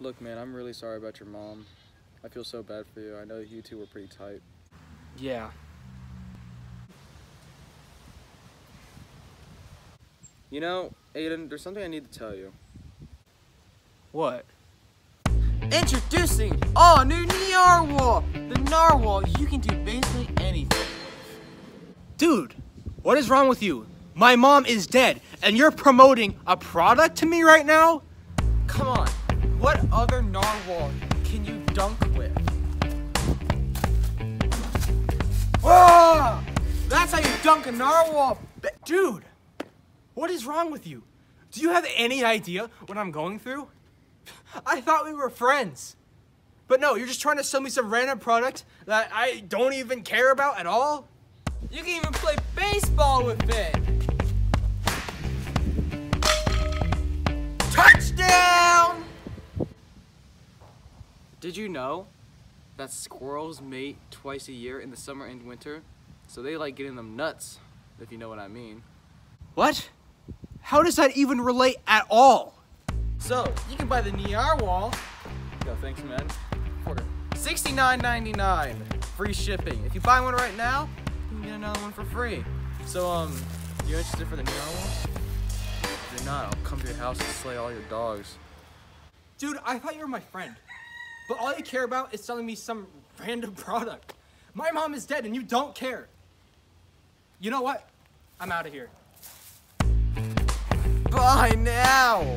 Look, man, I'm really sorry about your mom. I feel so bad for you. I know you two were pretty tight. Yeah. You know, Aiden, there's something I need to tell you. What? Introducing all new Narwhal! The Narwhal, you can do basically anything. Dude, what is wrong with you? My mom is dead, and you're promoting a product to me right now? Come on, what other Narwhal can you dunk with? Whoa! That's how you dunk a Narwhal! Dude, what is wrong with you? Do you have any idea what I'm going through? I thought we were friends. But no, you're just trying to sell me some random product that I don't even care about at all? You can even play baseball with it! Did you know that squirrels mate twice a year in the summer and winter? So they like getting them nuts, if you know what I mean. What? How does that even relate at all? So, you can buy the Narwhal Yo, thanks, man. for $69.99. Free shipping. If you buy one right now, you can get another one for free. So, um, you interested for the narwhal? If you're not, I'll come to your house and slay all your dogs. Dude, I thought you were my friend. But all you care about is selling me some random product. My mom is dead and you don't care. You know what? I'm out of here. Bye now!